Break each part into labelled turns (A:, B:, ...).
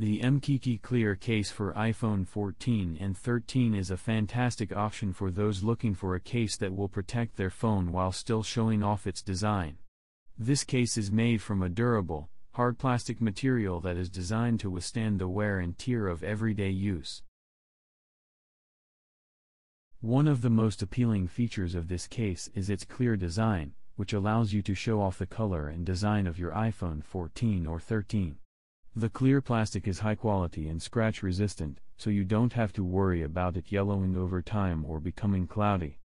A: The Mkeke Clear case for iPhone 14 and 13 is a fantastic option for those looking for a case that will protect their phone while still showing off its design. This case is made from a durable, hard plastic material that is designed to withstand the wear and tear of everyday use. One of the most appealing features of this case is its clear design, which allows you to show off the color and design of your iPhone 14 or 13. The clear plastic is high quality and scratch resistant, so you don't have to worry about it yellowing over time or becoming cloudy.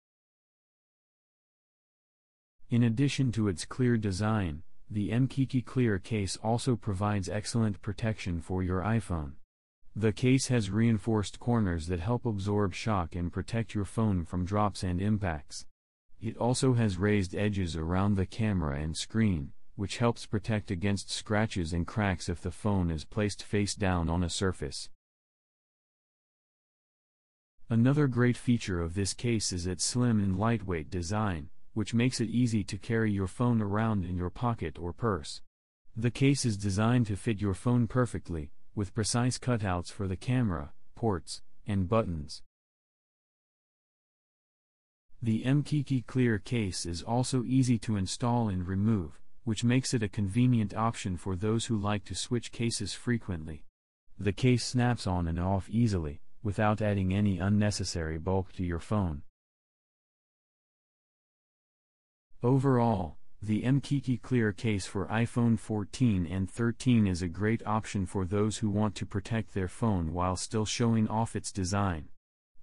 A: In addition to its clear design, the Mkeke Clear case also provides excellent protection for your iPhone. The case has reinforced corners that help absorb shock and protect your phone from drops and impacts. It also has raised edges around the camera and screen, which helps protect against scratches and cracks if the phone is placed face down on a surface. Another great feature of this case is its slim and lightweight design, which makes it easy to carry your phone around in your pocket or purse. The case is designed to fit your phone perfectly, with precise cutouts for the camera, ports, and buttons. The Mkeke Clear case is also easy to install and remove, which makes it a convenient option for those who like to switch cases frequently. The case snaps on and off easily, without adding any unnecessary bulk to your phone. Overall, the Mkeke Clear case for iPhone 14 and 13 is a great option for those who want to protect their phone while still showing off its design.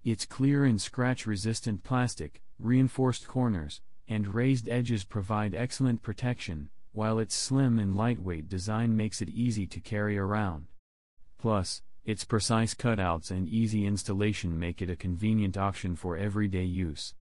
A: Its clear and scratch-resistant plastic, reinforced corners, and raised edges provide excellent protection, while its slim and lightweight design makes it easy to carry around. Plus, its precise cutouts and easy installation make it a convenient option for everyday use.